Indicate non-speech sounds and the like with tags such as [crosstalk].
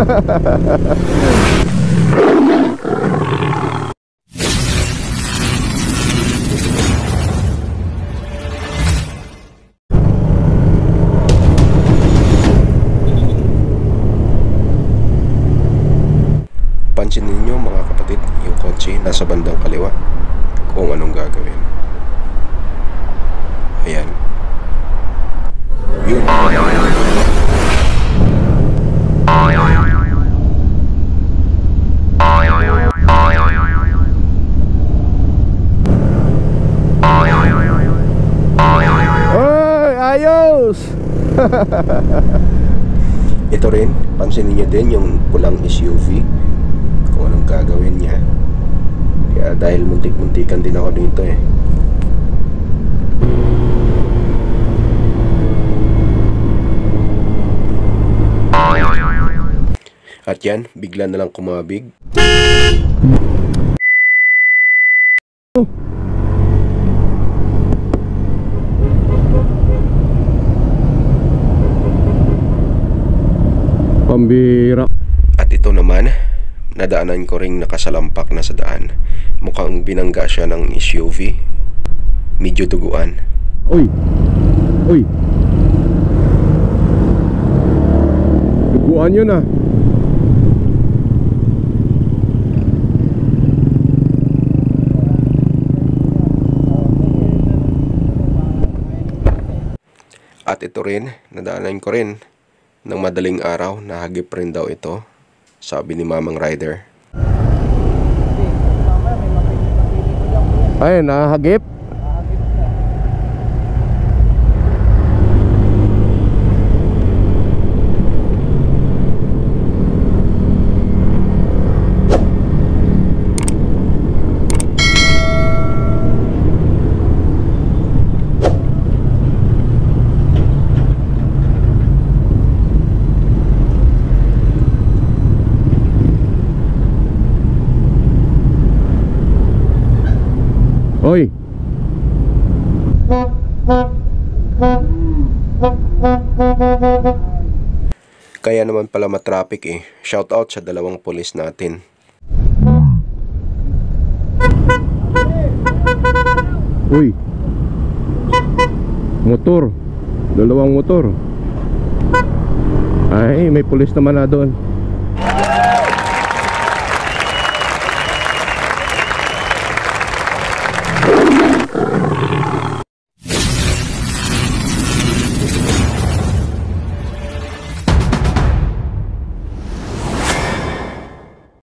Pansin ninyo mga kapatid, yung kotse nasa bandang kaliwa. Kung anong gagawin. Ayan. Yun. [laughs] Ito rin, pansinin niyo din yung pulang SUV. Kung anong gagawin niya. Kaya dahil muntik-muntikan din ako dito eh. At yan, bigla na lang kumabig. Pambira. At ito naman, nadaanan ko ring nakasalampak na sa daan. Mukhang binangga siya ng SUV. Medyo duguan. Uy. Uy. Duguan yun ah. At ito rin, nadaanan ko rin ng madaling araw, nahagip rin daw ito. Sabi ni Mamang Rider. Ay, nahagip. Oy. Kaya naman pala matraffic eh. Shout out sa dalawang polis natin. Uy. Motor. Dalawang motor. Ay, may pulis naman na doon.